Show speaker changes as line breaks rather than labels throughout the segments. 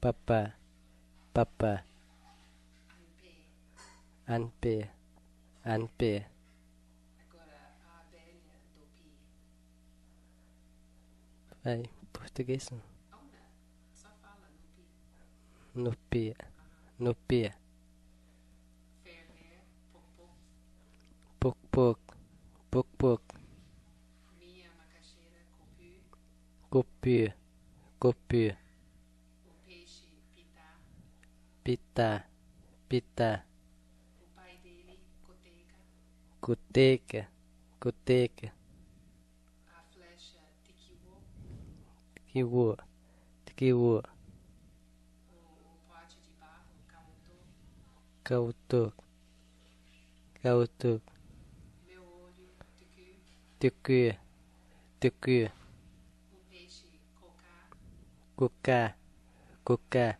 papa, papa. Anpe, anpe.
Vai, português não.
No
pé, no pé. Pouco, pouco, pouco, pouco.
Minha macaxeira. Copia, copia. Pitá,
pitá,
O pai dele. Coteca.
coteca, coteca,
A flecha. Tiquiwo.
kiwo, kiwo,
O, pote de barro. Cautô.
cautu, cautu,
Meu olho. Tucu.
tucu, tucu,
O peixe. Cocá.
cucá, cucá,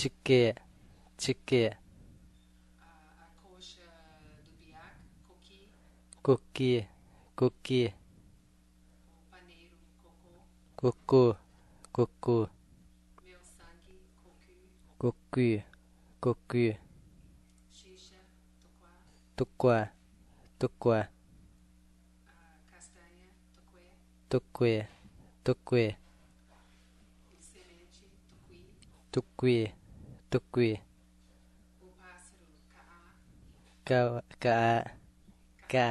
tique, tique,
A, a coxa do biac. Coqui.
coqui, coqui,
O paneiro. Cocô.
cocô, cocô,
Meu sangue. Cocu.
cocu, cocu,
Xixa. Toquá.
tuquá,
A castanha. Toqué.
tuquê, tuquê,
O tukwi ka
ka ka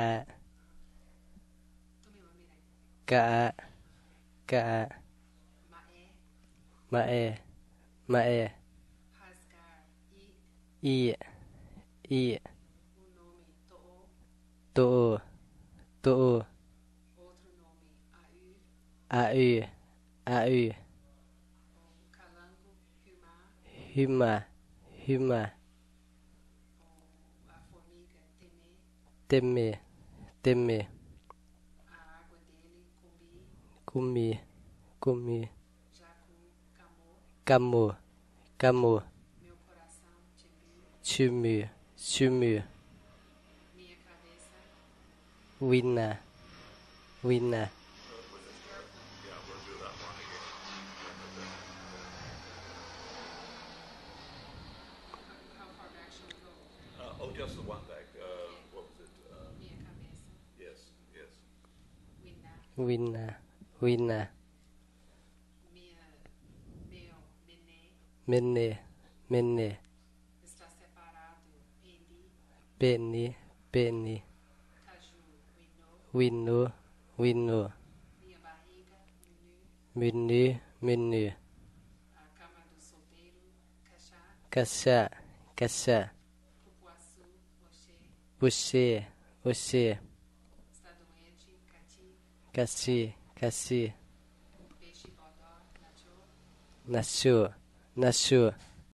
ka
ka ma
e
i
i,
to to a u a u.
Humar.
huma, huma,
O, a formiga.
teme,
Temer.
teme,
A água dele. Cumbi.
comi, comi,
Jacu.
just the one back. Uh, what was it? Uh, yes, yes.
Winna. Winna.
Mene. Mene.
Beni. Beni. Winu. Winu.
Mini. Mini.
Cassette. Cassette.
Você, você,
bodó. Nachô.
nasceu, nasceu,